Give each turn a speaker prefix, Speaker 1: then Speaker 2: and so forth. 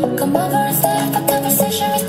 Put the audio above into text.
Speaker 1: Come over and start up a conversation with